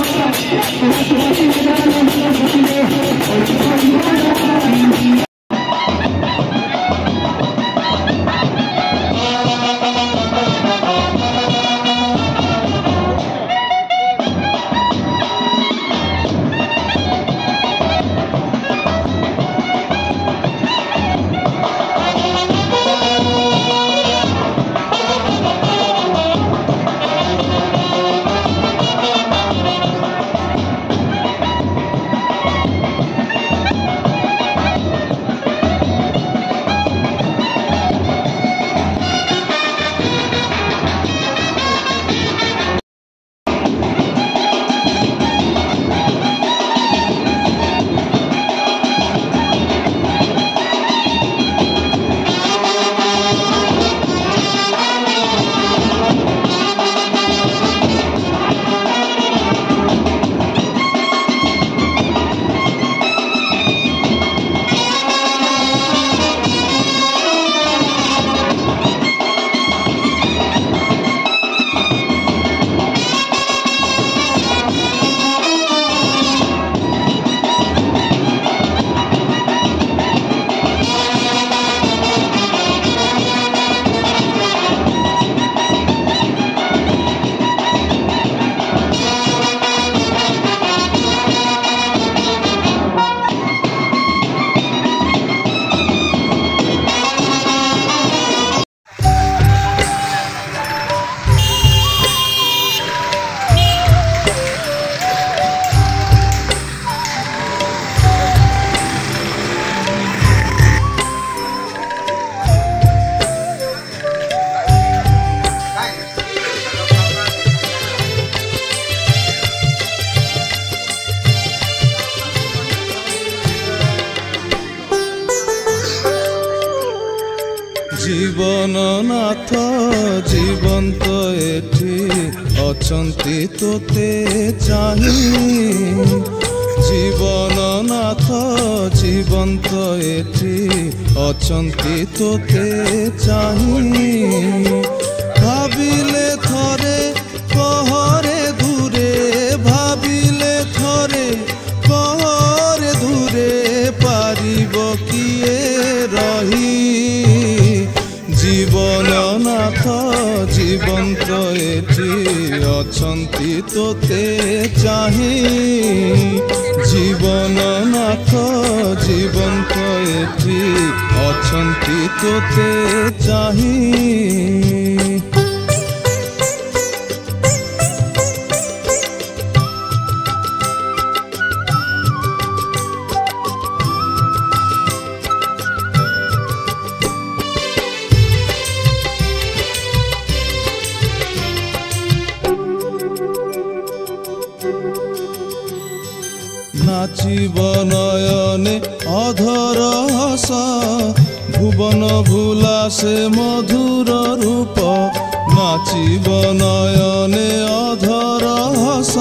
Thank you. Nath জীবন্ত এটি অচন্তি তোতে চাহি জীবন নাথ জীবন্ত এটি অচন্তি তোতে চাহি ভাবিলে থরে কহরে দূরে ভাবিলে থরে জীবন চয়েছি অছন্তিত তে চাহি জীবন নাথ জীবন্ত এটি অছন্তিত তোতে চাহি নাচিব নয়নে অধর হস ভুবন ভুলা সে মধুর রূপ নাচিব নয়নে অধর হস